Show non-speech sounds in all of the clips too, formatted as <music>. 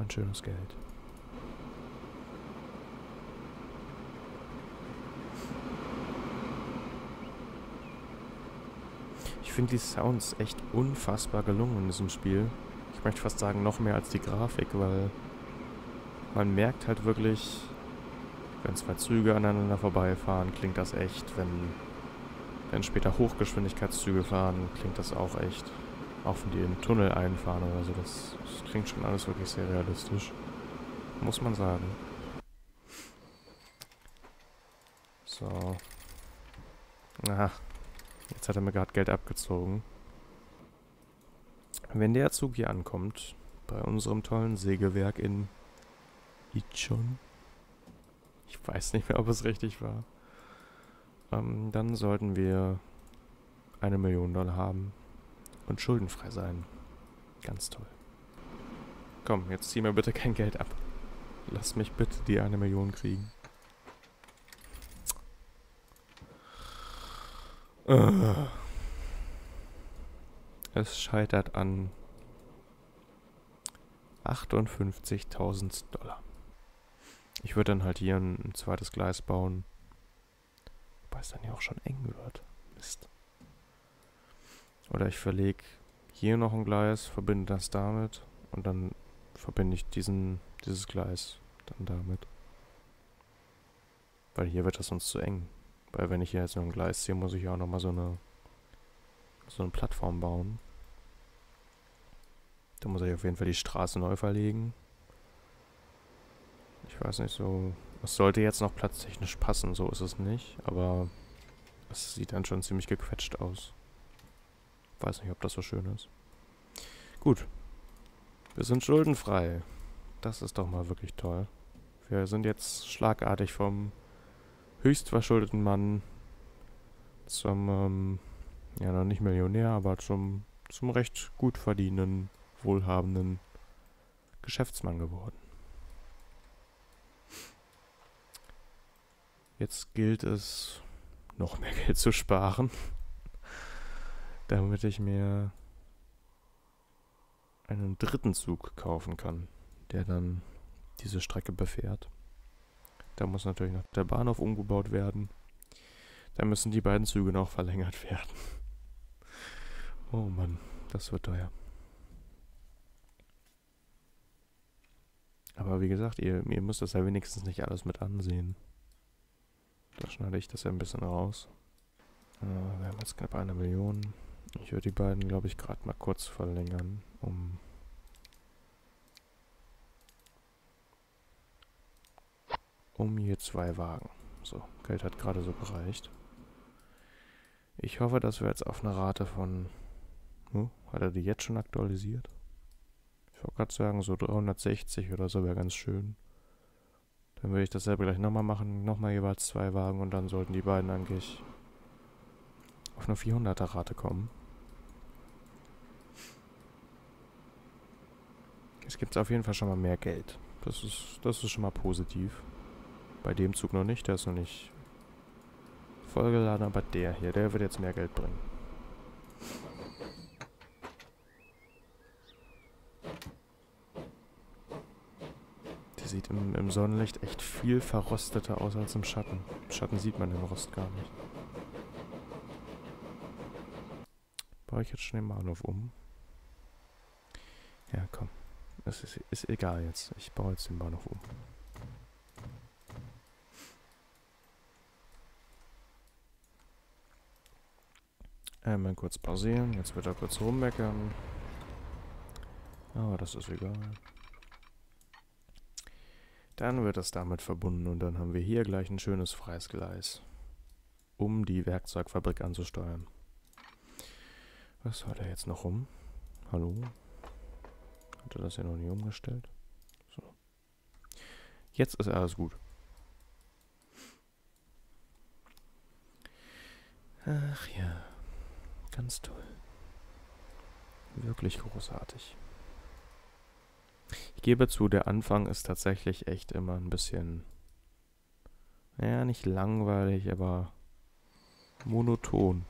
Mein schönes Geld. Ich finde die Sounds echt unfassbar gelungen in diesem Spiel. Ich möchte fast sagen, noch mehr als die Grafik, weil man merkt halt wirklich, wenn zwei Züge aneinander vorbeifahren, klingt das echt. Wenn, wenn später Hochgeschwindigkeitszüge fahren, klingt das auch echt. Auch wenn die in den Tunnel einfahren oder so. Das, das klingt schon alles wirklich sehr realistisch. Muss man sagen. So. Aha. Jetzt hat er mir gerade Geld abgezogen. Wenn der Zug hier ankommt, bei unserem tollen Sägewerk in Ichon, ich weiß nicht mehr, ob es richtig war, ähm, dann sollten wir eine Million Dollar haben und schuldenfrei sein. Ganz toll. Komm, jetzt zieh mir bitte kein Geld ab. Lass mich bitte die eine Million kriegen. Uh. Es scheitert an 58.000 Dollar. Ich würde dann halt hier ein, ein zweites Gleis bauen. Wobei es dann ja auch schon eng wird. Mist. Oder ich verlege hier noch ein Gleis, verbinde das damit und dann verbinde ich diesen, dieses Gleis dann damit. Weil hier wird das sonst zu eng. Weil wenn ich hier jetzt noch ein Gleis ziehe, muss ich auch nochmal so eine so eine Plattform bauen. Da muss ich auf jeden Fall die Straße neu verlegen. Ich weiß nicht so. Es sollte jetzt noch platztechnisch passen, so ist es nicht. Aber es sieht dann schon ziemlich gequetscht aus. Weiß nicht, ob das so schön ist. Gut. Wir sind schuldenfrei. Das ist doch mal wirklich toll. Wir sind jetzt schlagartig vom höchst verschuldeten Mann zum, ähm, ja, noch nicht Millionär, aber zum, zum recht gut verdienenden, wohlhabenden Geschäftsmann geworden. Jetzt gilt es, noch mehr <laughs> Geld zu sparen, damit ich mir einen dritten Zug kaufen kann, der dann diese Strecke befährt. Da muss natürlich noch der Bahnhof umgebaut werden. Da müssen die beiden Züge noch verlängert <laughs> werden. Oh Mann, das wird teuer. Aber wie gesagt, ihr, ihr müsst das ja wenigstens nicht alles mit ansehen. Da schneide ich das ja ein bisschen raus. Äh, wir haben jetzt knapp eine Million. Ich würde die beiden, glaube ich, gerade mal kurz verlängern, um... Um hier zwei Wagen. So, Geld hat gerade so gereicht. Ich hoffe, dass wir jetzt auf eine Rate von... Oh, hat er die jetzt schon aktualisiert? Ich wollte gerade sagen, so 360 oder so wäre ganz schön. Dann würde ich dasselbe gleich nochmal machen. Nochmal jeweils zwei Wagen und dann sollten die beiden eigentlich auf eine 400er Rate kommen. Es gibt auf jeden Fall schon mal mehr Geld. Das ist, das ist schon mal positiv. Bei dem Zug noch nicht, der ist noch nicht vollgeladen, aber der hier, der wird jetzt mehr Geld bringen. Der sieht im, im Sonnenlicht echt viel verrosteter aus als im Schatten. Im Schatten sieht man den Rost gar nicht. Baue ich jetzt schon den Bahnhof um? Ja, komm. Es ist, ist egal jetzt. Ich baue jetzt den Bahnhof um. Einmal kurz pausieren. Jetzt wird er kurz rummeckern. Aber das ist egal. Dann wird das damit verbunden und dann haben wir hier gleich ein schönes freies Gleis, um die Werkzeugfabrik anzusteuern. Was war da jetzt noch rum? Hallo? Hat er das ja noch nie umgestellt? So. Jetzt ist alles gut. Ach ja. Ganz toll. Wirklich großartig. Ich gebe zu, der Anfang ist tatsächlich echt immer ein bisschen, naja, nicht langweilig, aber monoton.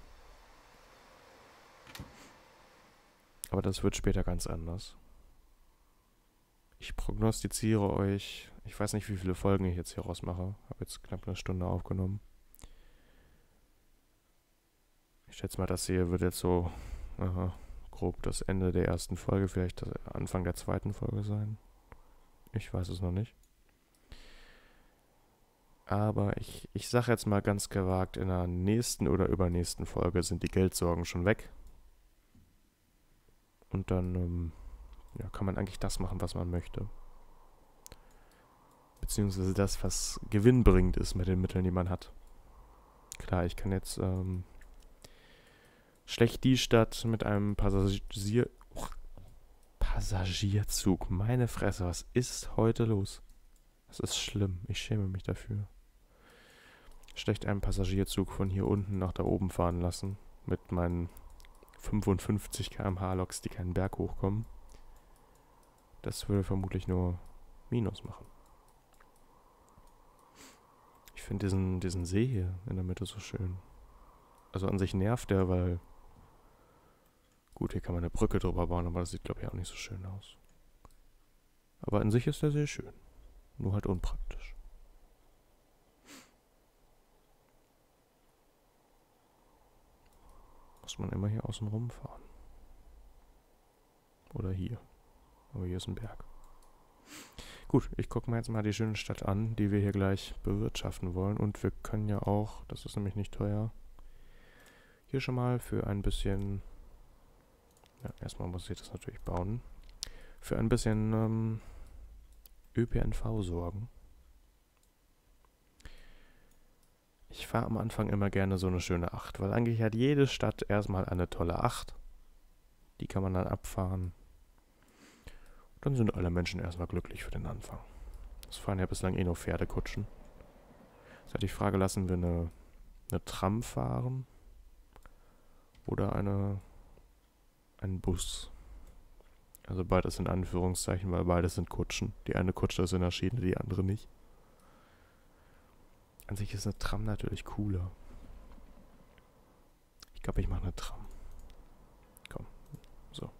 Aber das wird später ganz anders. Ich prognostiziere euch, ich weiß nicht, wie viele Folgen ich jetzt hier rausmache. Habe jetzt knapp eine Stunde aufgenommen. Ich schätze mal, das hier wird jetzt so aha, grob das Ende der ersten Folge, vielleicht Anfang der zweiten Folge sein. Ich weiß es noch nicht. Aber ich, ich sage jetzt mal ganz gewagt, in der nächsten oder übernächsten Folge sind die Geldsorgen schon weg. Und dann ähm, ja, kann man eigentlich das machen, was man möchte. Beziehungsweise das, was gewinnbringend ist mit den Mitteln, die man hat. Klar, ich kann jetzt ähm, schlecht die Stadt mit einem Passagier... Oh, Passagierzug. Meine Fresse, was ist heute los? Das ist schlimm. Ich schäme mich dafür schlecht einen Passagierzug von hier unten nach da oben fahren lassen. Mit meinen 55 km/h Loks, die keinen Berg hochkommen. Das würde vermutlich nur Minus machen. Ich finde diesen, diesen See hier in der Mitte so schön. Also an sich nervt der, weil... Gut, hier kann man eine Brücke drüber bauen, aber das sieht, glaube ich, auch nicht so schön aus. Aber an sich ist der sehr schön. Nur halt unpraktisch. muss man immer hier außen rumfahren. Oder hier. Aber hier ist ein Berg. Gut, ich gucke mir jetzt mal die schöne Stadt an, die wir hier gleich bewirtschaften wollen. Und wir können ja auch, das ist nämlich nicht teuer, hier schon mal für ein bisschen, ja, erstmal muss ich das natürlich bauen, für ein bisschen ähm, ÖPNV sorgen. Ich fahre am Anfang immer gerne so eine schöne 8, weil eigentlich hat jede Stadt erstmal eine tolle 8. Die kann man dann abfahren. Dann sind alle Menschen erstmal glücklich für den Anfang. Es fahren ja bislang eh nur Pferdekutschen. Jetzt hat die Frage, lassen wir eine, eine Tram fahren oder eine, einen Bus. Also beides in Anführungszeichen, weil beides sind Kutschen. Die eine Kutsche ist in der Schiene, die andere nicht. An sich ist eine Tram natürlich cooler. Ich glaube, ich mache eine Tram. Komm. So.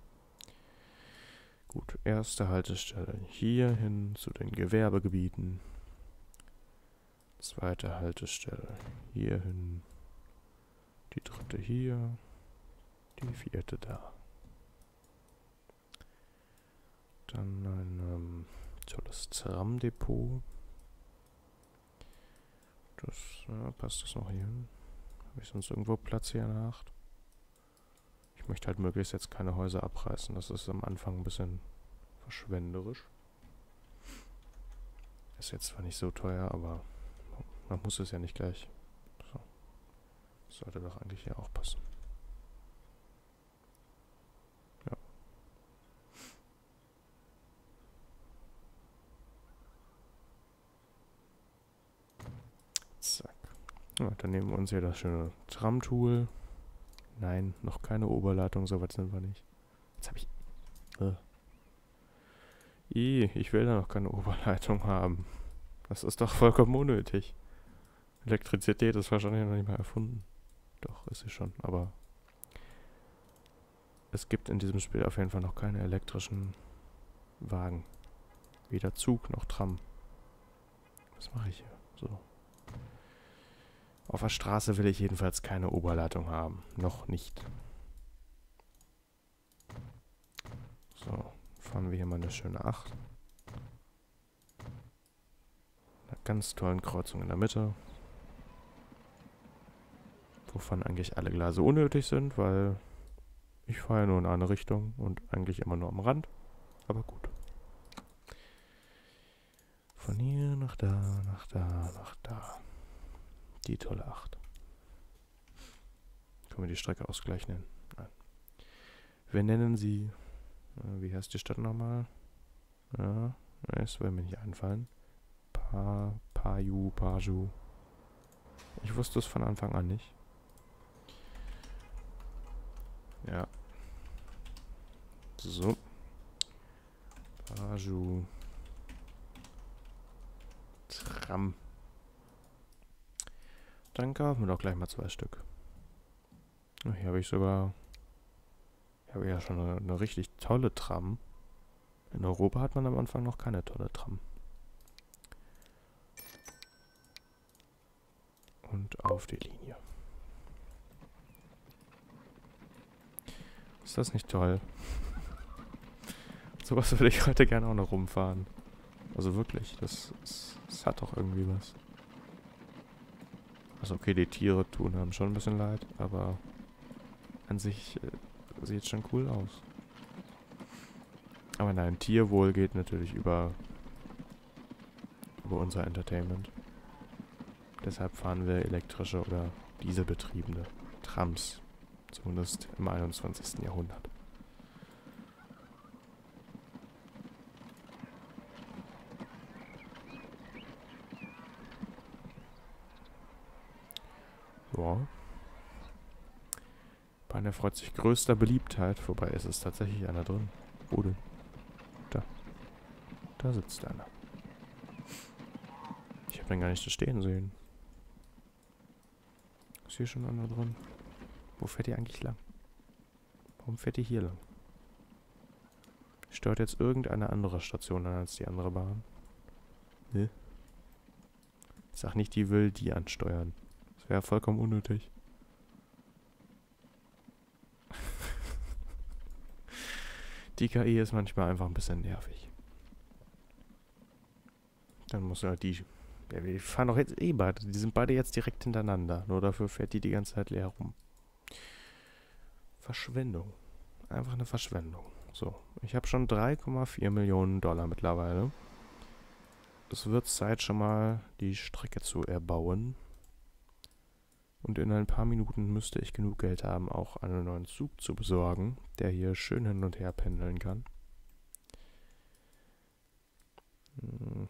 Gut, erste Haltestelle hier hin zu den Gewerbegebieten. Zweite Haltestelle hier hin. Die dritte hier. Die vierte da. Dann ein ähm, tolles Tramdepot. Das ja, passt das noch hier hin. Habe ich sonst irgendwo Platz hier in der Nacht? Ich möchte halt möglichst jetzt keine Häuser abreißen. Das ist am Anfang ein bisschen verschwenderisch. Ist jetzt zwar nicht so teuer, aber man muss es ja nicht gleich. So. sollte doch eigentlich hier auch passen. Ja, dann nehmen wir uns hier das schöne Tram-Tool. Nein, noch keine Oberleitung, so weit sind wir nicht. Jetzt habe ich... Äh. I, ich will da noch keine <laughs> Oberleitung haben. Das ist doch vollkommen unnötig. Elektrizität ist wahrscheinlich noch nicht mal erfunden. Doch, ist sie schon, aber... Es gibt in diesem Spiel auf jeden Fall noch keine elektrischen Wagen. Weder Zug noch Tram. Was mache ich hier? So. Auf der Straße will ich jedenfalls keine Oberleitung haben. Noch nicht. So, fahren wir hier mal eine schöne 8. Eine ganz tollen Kreuzung in der Mitte. Wovon eigentlich alle Gleise unnötig sind, weil ich fahre ja nur in eine Richtung und eigentlich immer nur am Rand. Aber gut. Von hier nach da, nach da, nach da. Die tolle 8. Können wir die Strecke auch gleich nennen? Nein. Wir nennen sie. Äh, wie heißt die Stadt nochmal? Ja, es will mir nicht einfallen. Pa, Paju, Paju. Ich wusste es von Anfang an nicht. Ja. So. Paju. Tram. Dann kaufen wir doch gleich mal zwei Stück. Hier habe ich sogar... Hier habe ich ja schon eine, eine richtig tolle Tram. In Europa hat man am Anfang noch keine tolle Tram. Und auf die Linie. Ist das nicht toll? <laughs> Sowas würde ich heute gerne auch noch rumfahren. Also wirklich, das, das, das hat doch irgendwie was. Also okay, die Tiere tun einem schon ein bisschen leid, aber an sich äh, sieht schon cool aus. Aber nein, Tierwohl geht natürlich über, über unser Entertainment. Deshalb fahren wir elektrische oder dieselbetriebene Trams. Zumindest im 21. Jahrhundert. Ja. Beinahe freut sich größter Beliebtheit, wobei ist es tatsächlich einer drin. Wo denn? Da. Da sitzt einer. Ich habe den gar nicht stehen sehen. Ist hier schon einer drin? Wo fährt ihr eigentlich lang? Warum fährt ihr hier lang? Steuert jetzt irgendeine andere Station an als die andere Bahn? Ne? Ich sag nicht, die will die ansteuern. Wäre vollkommen unnötig. die KI ist manchmal einfach ein bisschen nervig. Dann muss er die... Ja, wir fahren doch jetzt eh beide. Die sind beide jetzt direkt hintereinander. Nur dafür fährt die die ganze Zeit leer rum. Verschwendung. Einfach eine Verschwendung. So, ich habe schon 3,4 Millionen Dollar mittlerweile. Es wird Zeit, schon mal die Strecke zu erbauen. Und in ein paar Minuten müsste ich genug Geld haben, auch einen neuen Zug zu besorgen, der hier schön hin und her pendeln kann. Hm.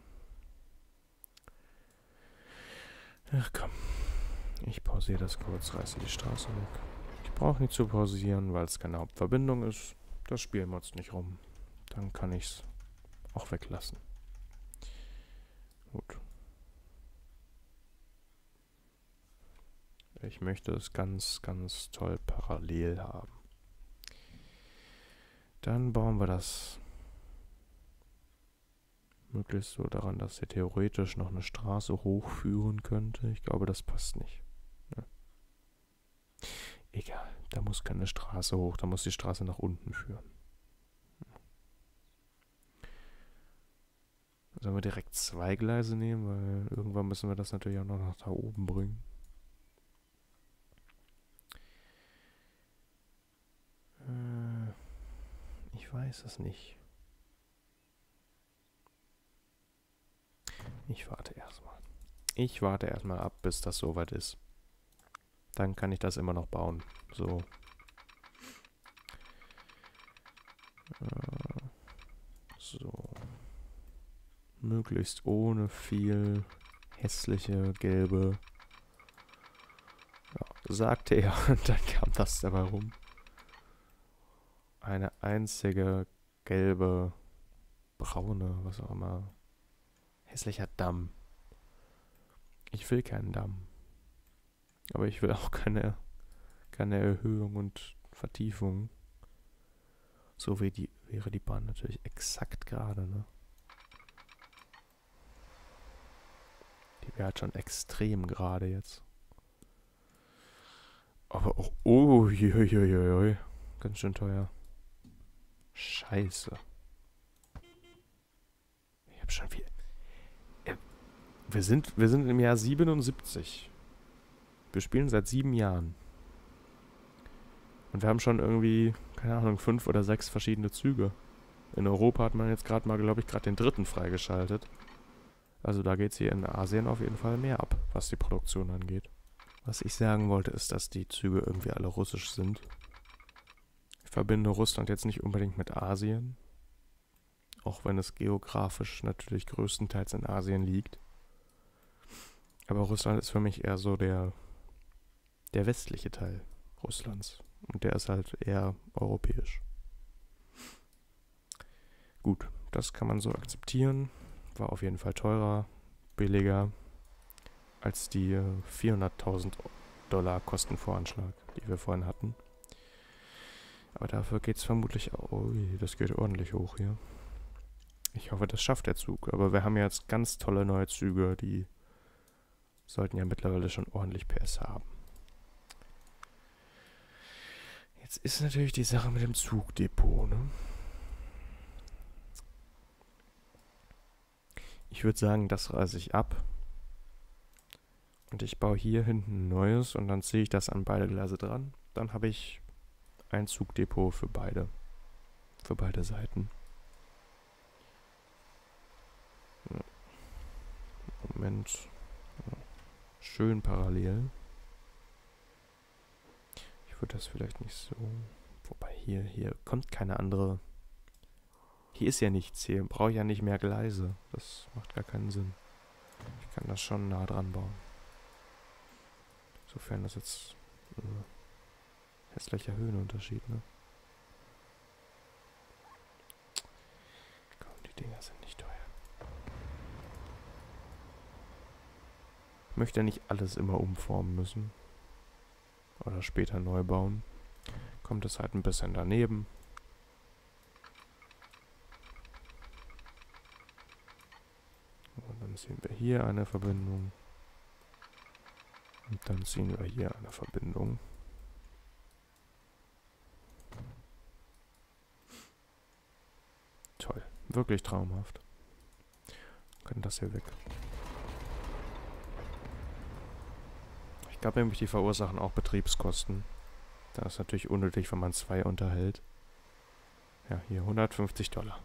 Ach komm. Ich pausiere das kurz, reiße die Straße weg. Ich brauche nicht zu pausieren, weil es keine Hauptverbindung ist. Das Spiel motzt nicht rum. Dann kann ich es auch weglassen. Ich möchte es ganz, ganz toll parallel haben. Dann bauen wir das möglichst so daran, dass er theoretisch noch eine Straße hochführen könnte. Ich glaube, das passt nicht. Ja. Egal, da muss keine Straße hoch, da muss die Straße nach unten führen. Sollen wir direkt zwei Gleise nehmen, weil irgendwann müssen wir das natürlich auch noch nach da oben bringen. Weiß es nicht. Ich warte erstmal. Ich warte erstmal ab, bis das soweit ist. Dann kann ich das immer noch bauen. So. Äh, so. Möglichst ohne viel hässliche gelbe. Ja, sagte er <laughs> und dann kam das dabei rum. Eine einzige gelbe, braune, was auch immer Hässlicher Damm. Ich will keinen Damm. Aber ich will <laughs> auch keine, keine Erhöhung und Vertiefung. So wie die, wäre die Bahn natürlich exakt gerade, ne? Die wäre halt schon extrem gerade jetzt. Aber auch, oh, je, je, je, ganz schön teuer. Scheiße. Ich hab schon viel, wir sind, wir sind im Jahr 77. Wir spielen seit sieben Jahren. Und wir haben schon irgendwie, keine Ahnung, fünf oder sechs verschiedene Züge. In Europa hat man jetzt gerade mal, glaube ich, gerade den dritten freigeschaltet. Also da geht es hier in Asien auf jeden Fall mehr ab, was die Produktion angeht. Was ich sagen wollte, ist, dass die Züge irgendwie alle russisch sind. Ich verbinde Russland jetzt nicht unbedingt mit Asien. Auch wenn es geografisch natürlich größtenteils in Asien liegt. Aber Russland ist für mich eher so der, der westliche Teil Russlands. Und der ist halt eher europäisch. Gut, das kann man so akzeptieren. War auf jeden Fall teurer, billiger als die 400.000 Dollar Kostenvoranschlag, die wir vorhin hatten. Aber dafür geht es vermutlich... Oh, das geht ordentlich hoch hier. Ich hoffe, das schafft der Zug. Aber wir haben jetzt ganz tolle neue Züge, die sollten ja mittlerweile schon ordentlich PS haben. Jetzt ist natürlich die Sache mit dem Zugdepot, ne? Ich würde sagen, das reiße ich ab. Und ich baue hier hinten ein neues und dann ziehe ich das an beide Gleise dran. Dann habe ich ein Zugdepot für beide. Für beide Seiten. Moment. Schön parallel. Ich würde das vielleicht nicht so... Wobei hier, hier kommt keine andere... Hier ist ja nichts. Hier brauche ich ja nicht mehr Gleise. Das macht gar keinen Sinn. Ich kann das schon nah dran bauen. Sofern das jetzt... Äh, hässlicher Höhenunterschied, ne? Komm, die Dinger sind nicht teuer. Ich möchte ja nicht alles immer umformen müssen. Oder später neu bauen. Kommt es halt ein bisschen daneben. Und dann ziehen wir hier eine Verbindung. Und dann ziehen wir hier eine Verbindung. Toll. Wirklich traumhaft. Können das hier weg. Ich glaube nämlich, die verursachen auch Betriebskosten. Das ist natürlich unnötig, wenn man zwei unterhält. Ja, hier 150 Dollar.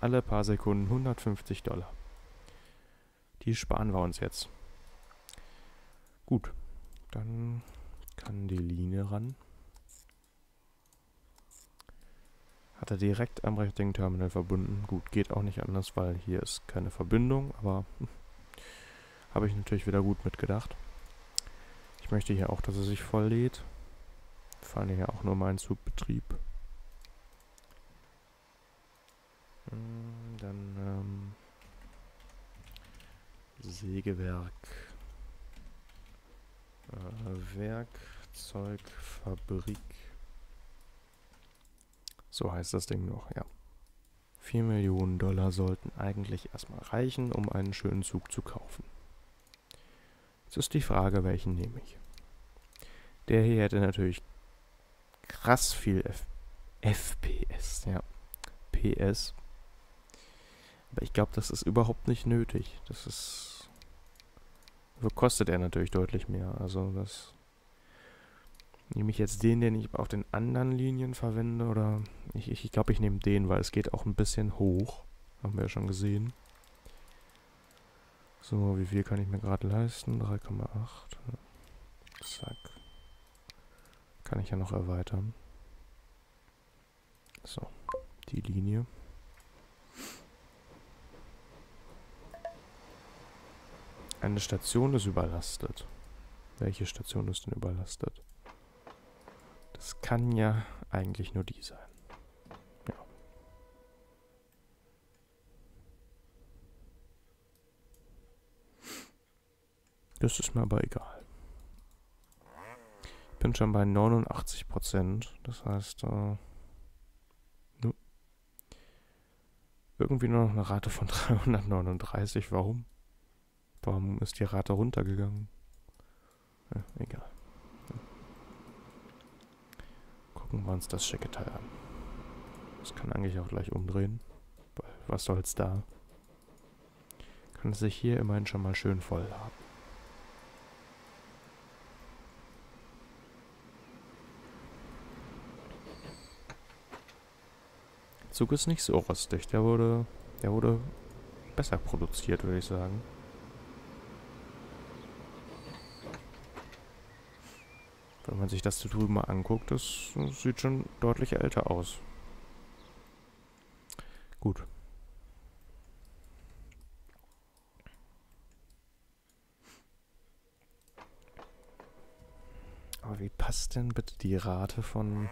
Alle paar Sekunden 150 Dollar. Die sparen wir uns jetzt. Gut, dann kann die Linie ran. Hat er direkt am richtigen Terminal verbunden. Gut, geht auch nicht anders, weil hier ist keine Verbindung, aber <laughs> habe ich natürlich wieder gut mitgedacht. Ich möchte hier auch, dass er sich voll lädt. Wir fahren hier auch nur meinen Zugbetrieb. Hm, dann ähm, Sägewerk. Äh, Werkzeugfabrik. So heißt das Ding noch, ja. 4 Millionen Dollar sollten eigentlich erstmal reichen, um einen schönen Zug zu kaufen. Jetzt ist die Frage, welchen nehme ich. Der hier hätte natürlich krass viel F FPS, ja. PS. Aber ich glaube, das ist überhaupt nicht nötig. Das ist... So kostet er natürlich deutlich mehr. Also das... Nehme ich jetzt den, den ich auf den anderen Linien verwende? Oder... Ich glaube, ich, glaub, ich nehme den, weil es geht auch ein bisschen hoch. Haben wir ja schon gesehen. So, wie viel kann ich mir gerade leisten? 3,8. Zack. Kann ich ja noch erweitern. So, die Linie. Eine Station ist überlastet. Welche Station ist denn überlastet? Das kann ja eigentlich nur die sein. Das ist mir aber egal. Ich bin schon bei 89 Prozent. Das heißt, äh, irgendwie nur noch eine Rate von <laughs> 339. Warum? Warum ist die Rate runtergegangen? Ja, egal. Gucken wir uns das schicke Teil an. Das kann eigentlich auch gleich umdrehen. Was soll's da? Kann es sich hier immerhin schon mal schön voll haben. Zug ist nicht so rostig. Der wurde, der wurde besser produziert, würde ich sagen. Wenn man sich das da drüben mal anguckt, das sieht schon deutlich älter aus. Gut. Aber wie passt denn bitte die Rate von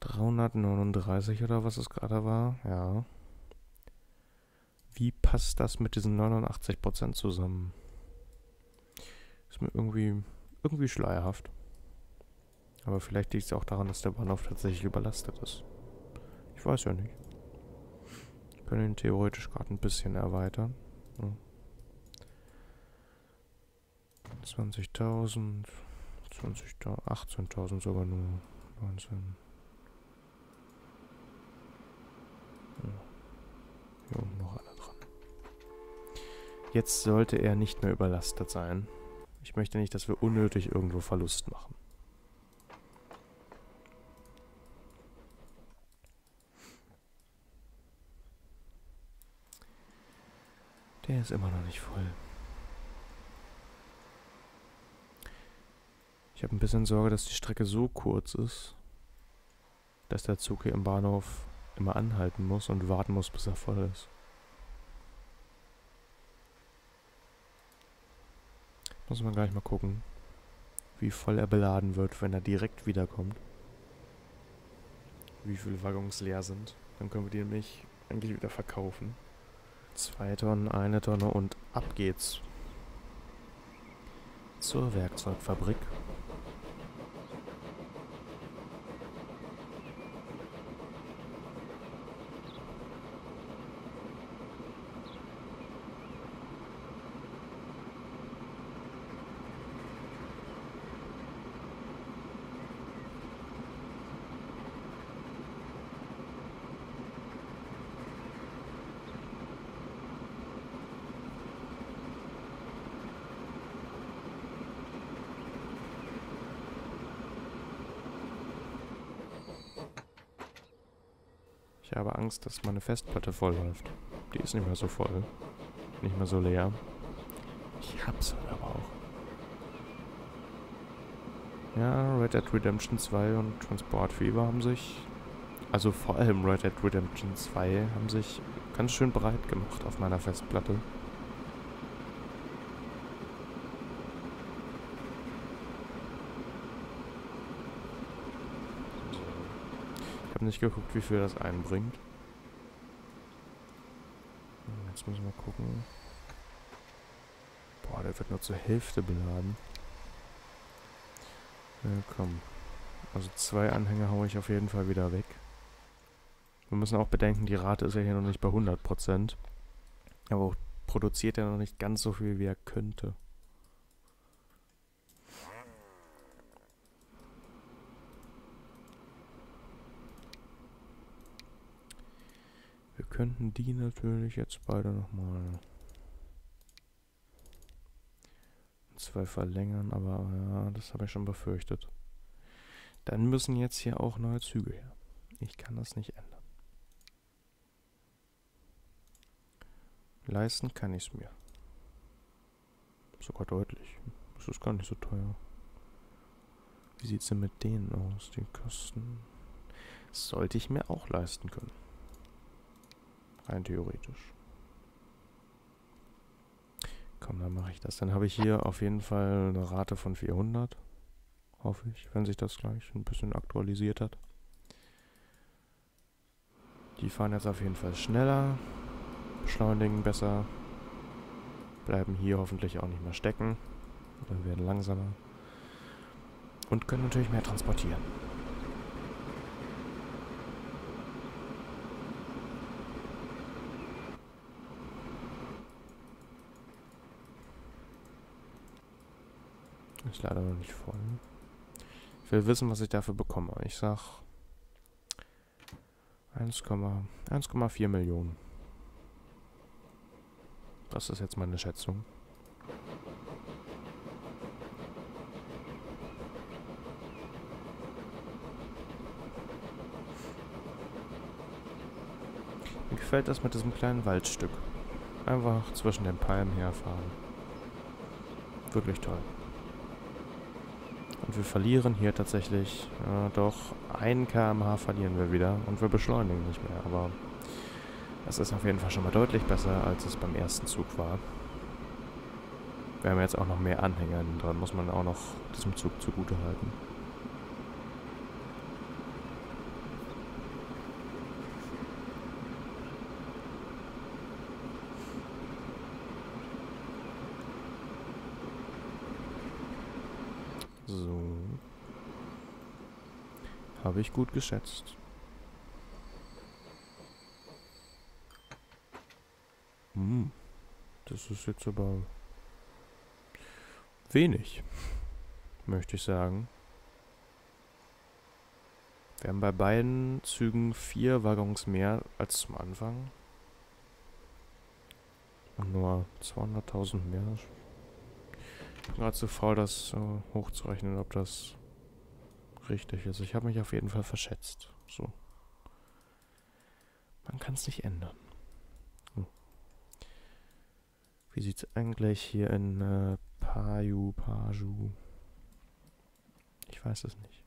339 oder was es gerade war. Ja. Wie passt das mit diesen 89% zusammen? Ist mir irgendwie, irgendwie schleierhaft. Aber vielleicht liegt es auch daran, dass der Bahnhof tatsächlich überlastet ist. Ich weiß ja nicht. Wir können ihn theoretisch gerade ein bisschen erweitern. Ja. 20.000, 20.000, 18.000 sogar nur. 19. Ja. Hier oben noch einer dran. Jetzt sollte er nicht mehr überlastet sein. Ich möchte nicht, dass wir unnötig irgendwo Verlust machen. Der ist immer noch nicht voll. Ich habe ein bisschen Sorge, dass die Strecke so kurz ist, dass der Zug hier im Bahnhof immer anhalten muss und warten muss, bis er voll ist. Muss man gleich mal gucken, wie voll er beladen wird, wenn er direkt wiederkommt. Wie viele Waggons leer sind. Dann können wir die nämlich eigentlich wieder verkaufen. Zwei Tonnen, eine Tonne und ab geht's. Zur Werkzeugfabrik. Ich habe Angst, dass meine Festplatte voll läuft. Die ist nicht mehr so voll. Nicht mehr so leer. Ich hab's aber auch. Ja, Red Dead Redemption 2 und Transport Fever haben sich, also vor allem Red Dead Redemption 2, haben sich ganz schön breit gemacht auf meiner Festplatte. Habe nicht geguckt, wie viel das einbringt. Hm, jetzt müssen wir gucken. Boah, der wird nur zur Hälfte beladen. Ja, komm. Also zwei Anhänger haue ich auf jeden Fall wieder weg. Wir müssen auch bedenken, die Rate ist ja hier noch nicht bei 100%. Aber produziert er noch nicht ganz so viel, wie er könnte. Wir könnten die natürlich jetzt beide nochmal zwei verlängern, aber ja, das habe ich schon befürchtet. Dann müssen jetzt hier auch neue Züge her. Ich kann das nicht ändern. Leisten kann ich es mir. Sogar deutlich. Das ist gar nicht so teuer. Wie sieht es denn mit denen aus? Die Kosten sollte ich mir auch leisten können. Rein theoretisch. Komm, dann mache ich das. Dann habe ich hier auf jeden Fall eine Rate von 400. Hoffe ich, wenn sich das gleich ein bisschen aktualisiert hat. Die fahren jetzt auf jeden Fall schneller, beschleunigen besser, bleiben hier hoffentlich auch nicht mehr stecken oder werden langsamer und können natürlich mehr transportieren. Ist leider noch nicht voll. Ich will wissen, was ich dafür bekomme. Ich sag 1,4 Millionen. Das ist jetzt meine Schätzung. Mir gefällt das mit diesem kleinen Waldstück. Einfach zwischen den Palmen herfahren. Wirklich toll. Und wir verlieren hier tatsächlich, äh, doch 1 km/h verlieren wir wieder und wir beschleunigen nicht mehr. Aber es ist auf jeden Fall schon mal deutlich besser, als es beim ersten Zug war. Wir haben jetzt auch noch mehr Anhänger dran, muss man auch noch diesem Zug zugute halten. ziemlich gut geschätzt. Hm. Das ist jetzt aber wenig, möchte ich sagen. Wir haben bei beiden Zügen vier Waggons mehr als zum Anfang. Und nur 200.000 mehr. Ich bin gerade zu faul, das äh, hochzurechnen, ob das richtig ist. Ich habe mich auf jeden Fall verschätzt. So. Man kann es nicht ändern. Hm. Wie sieht es eigentlich hier in äh, Paju, Paju? Ich weiß es nicht.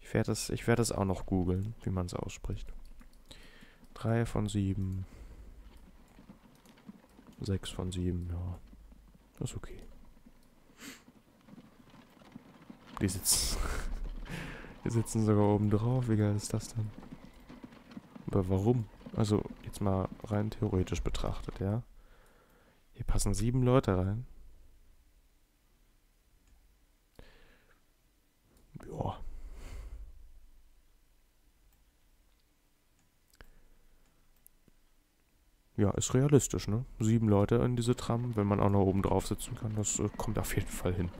Ich werde es ich werd es auch noch googeln, wie man es ausspricht. Drei von sieben. Sechs von sieben, ja. Das ist okay. Die sitzen. <laughs> die sitzen sogar oben drauf. Wie geil ist das denn? Aber warum? Also, jetzt mal rein theoretisch betrachtet, ja. Hier passen sieben Leute rein. Ja. Ja, ist realistisch, ne? Sieben Leute in diese Tram, wenn man auch noch oben drauf sitzen kann, das äh, kommt auf jeden Fall hin.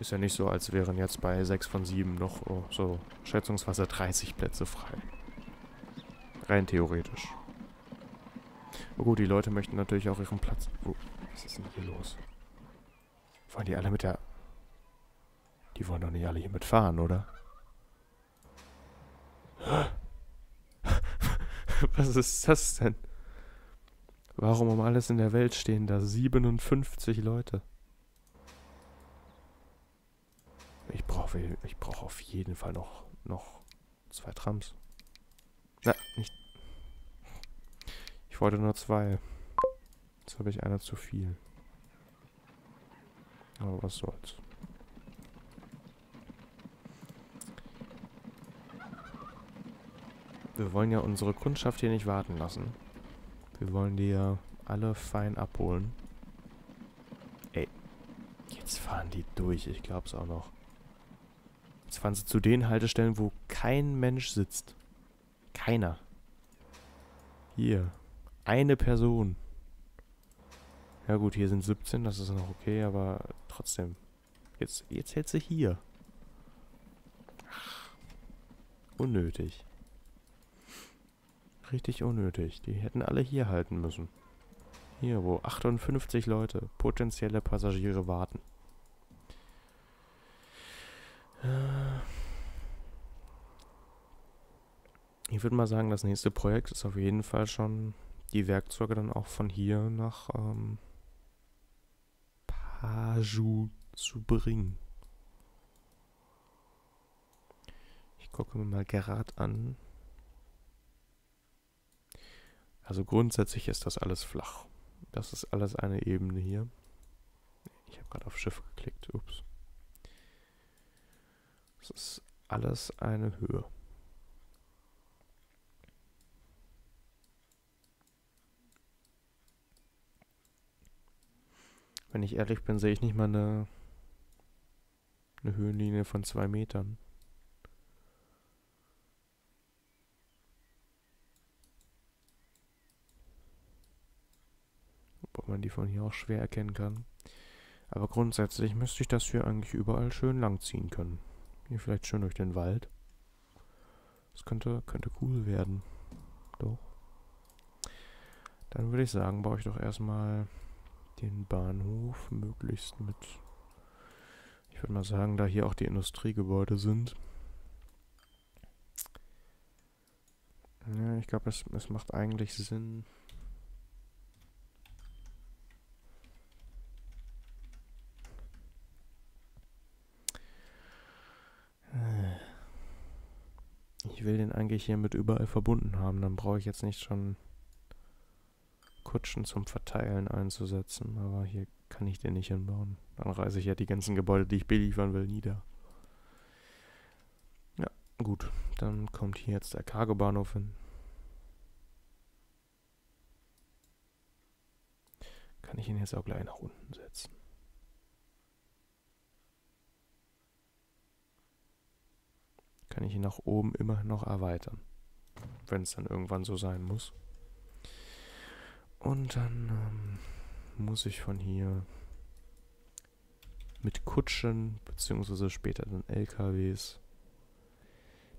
Ist ja nicht so, als wären jetzt bei 6 von 7 noch oh, so schätzungsweise 30 Plätze frei. Rein theoretisch. Oh gut, die Leute möchten natürlich auch ihren Platz... Oh, was ist denn hier los? Wollen die alle mit der... Die wollen doch nicht alle hier mitfahren, oder? <laughs> was ist das denn? Warum um alles in der Welt stehen da 57 Leute? Ich brauche ich brauch auf jeden Fall noch, noch zwei Trams. Na, nicht. Ich wollte nur zwei. Jetzt habe ich einer zu viel. Aber was soll's. Wir wollen ja unsere Kundschaft hier nicht warten lassen. Wir wollen die ja alle fein abholen. Ey, jetzt fahren die durch. Ich glaub's auch noch. Fahren sie zu den Haltestellen, wo kein Mensch sitzt. Keiner. Hier. Eine Person. Ja gut, hier sind 17, das ist noch okay, aber trotzdem. Jetzt, jetzt hält sie hier. Unnötig. Richtig unnötig. Die hätten alle hier halten müssen. Hier, wo 58 Leute, potenzielle Passagiere warten. Ich würde mal sagen, das nächste Projekt ist auf jeden Fall schon die Werkzeuge dann auch von hier nach ähm, Paju zu bringen. Ich gucke mir mal gerade an. Also grundsätzlich ist das alles flach. Das ist alles eine Ebene hier. Ich habe gerade auf Schiff geklickt. Ups. Das ist alles eine Höhe. Wenn ich ehrlich bin, sehe ich nicht mal eine, eine Höhenlinie von zwei Metern. Wobei man die von hier auch schwer erkennen kann. Aber grundsätzlich müsste ich das hier eigentlich überall schön lang ziehen können. Hier vielleicht schön durch den Wald. Das könnte, könnte cool werden. Doch. Dann würde ich sagen, baue ich doch erstmal den Bahnhof möglichst mit. Ich würde mal sagen, da hier auch die Industriegebäude sind. Ja, ich glaube, es, es macht eigentlich Sinn. Ich will den eigentlich hiermit überall verbunden haben. Dann brauche ich jetzt nicht schon Kutschen zum Verteilen einzusetzen. Aber hier kann ich den nicht hinbauen. Dann reiße ich ja die ganzen Gebäude, die ich beliefern will, nieder. Ja, gut. Dann kommt hier jetzt der Cargobahnhof hin. Kann ich ihn jetzt auch gleich nach unten setzen. kann ich ihn nach oben immer noch erweitern. Wenn es dann irgendwann so sein muss. Und dann ähm, muss ich von hier mit Kutschen, beziehungsweise später dann LKWs,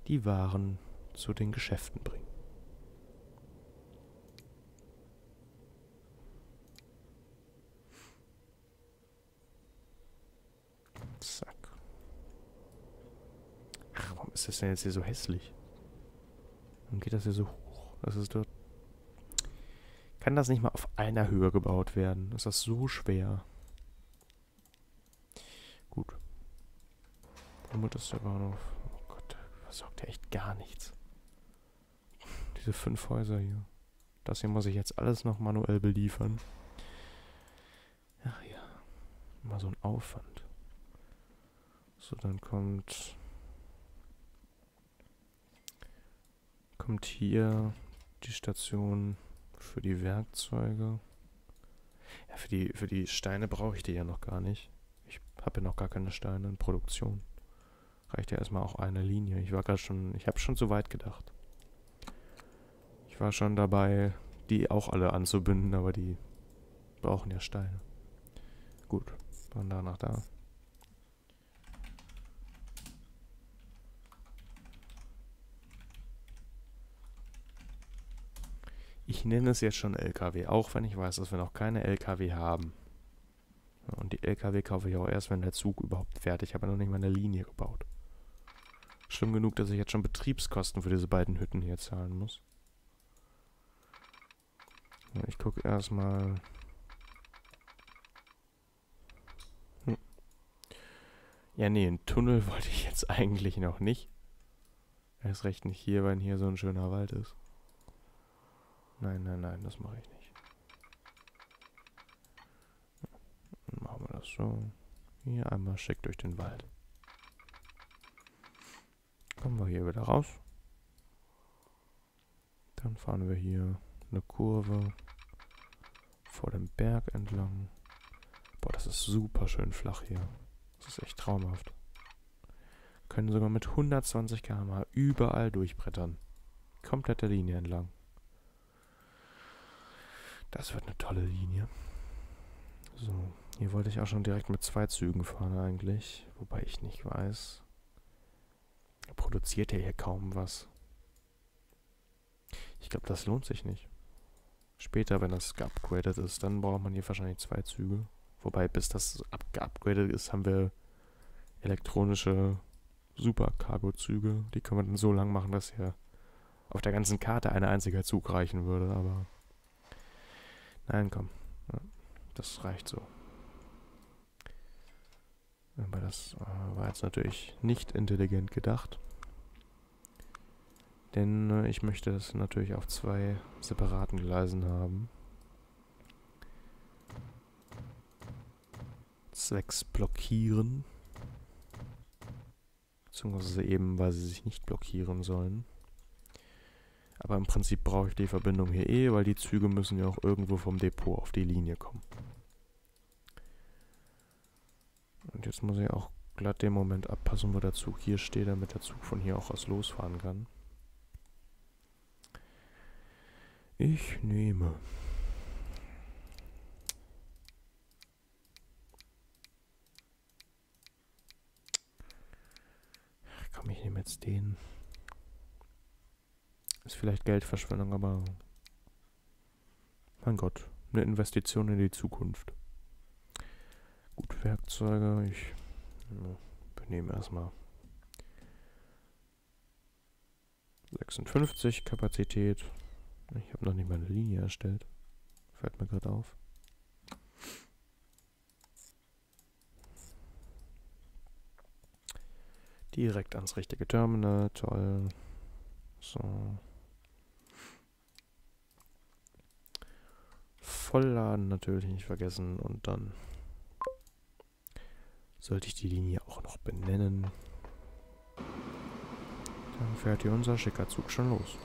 die Waren zu den Geschäften bringen. Zack. Ach, warum ist das denn jetzt hier so hässlich? Warum geht das hier so hoch? Das ist dort. Kann das nicht mal auf einer Höhe gebaut werden? Ist das so schwer? Gut. Womit ist der Bahnhof? Oh Gott, versorgt ja echt gar nichts. Diese fünf Häuser hier. Das hier muss ich jetzt alles noch manuell beliefern. Ach ja. Mal so ein Aufwand. So, dann kommt... Kommt hier die Station für die Werkzeuge. Ja, für die, für die Steine brauche ich die ja noch gar nicht. Ich habe ja noch gar keine Steine in Produktion. Reicht ja erstmal auch eine Linie. Ich war gerade schon, ich habe schon zu weit gedacht. Ich war schon dabei, die auch alle anzubinden, aber die brauchen ja Steine. Gut, von da nach da. Ich nenne es jetzt schon LKW, auch wenn ich weiß, dass wir noch keine LKW haben. Und die LKW kaufe ich auch erst, wenn der Zug überhaupt fertig ist. Ich habe noch nicht mal eine Linie gebaut. Schlimm genug, dass ich jetzt schon Betriebskosten für diese beiden Hütten hier zahlen muss. Ich gucke erstmal. Hm. Ja, nee, einen Tunnel <laughs> wollte ich jetzt eigentlich noch nicht. Erst recht nicht hier, weil hier so ein schöner Wald ist. Nein, nein, nein, das mache ich nicht. das so. Hier einmal schick durch den Wald. Kommen wir hier wieder raus. Dann fahren wir hier eine Kurve vor dem Berg entlang. Boah, das ist super schön flach hier. Das ist echt traumhaft. Können sogar mit 120 km/h überall durchbrettern. Komplette Linie entlang. Das wird eine tolle Linie. So. Hier wollte ich auch schon direkt mit zwei Zügen fahren eigentlich. Wobei ich nicht weiß. Produziert er hier kaum was. Ich glaube, das lohnt sich nicht. Später, wenn das geupgradet ist, dann braucht man hier wahrscheinlich zwei Züge. Wobei, bis das geupgradet ist, haben wir elektronische Super-Cargo-Züge. Die können wir dann so lang machen, dass hier auf der ganzen Karte ein einziger Zug reichen würde, aber... Nein, komm. Das reicht so. Aber das äh, war jetzt natürlich nicht intelligent gedacht. Denn äh, ich möchte das natürlich auf zwei separaten Gleisen haben. Zwecks blockieren. Beziehungsweise eben, weil sie sich nicht blockieren sollen. Aber im Prinzip brauche ich die Verbindung hier eh, weil die Züge müssen ja auch irgendwo vom Depot auf die Linie kommen. Und jetzt muss ich auch glatt den Moment abpassen, wo der Zug hier steht, damit der Zug von hier auch aus losfahren kann. Ich nehme. Komm, ich nehme jetzt den. Ist vielleicht Geldverschwendung, aber mein Gott, eine Investition in die Zukunft. Gut, Werkzeuge. Ich ja, benehme erstmal 56 Kapazität. Ich habe noch nicht mal eine Linie erstellt. Fällt mir gerade auf. Direkt ans richtige Terminal. Toll. So. Vollladen natürlich nicht vergessen und dann sollte ich die Linie auch noch benennen. Dann fährt hier unser schicker Zug schon los.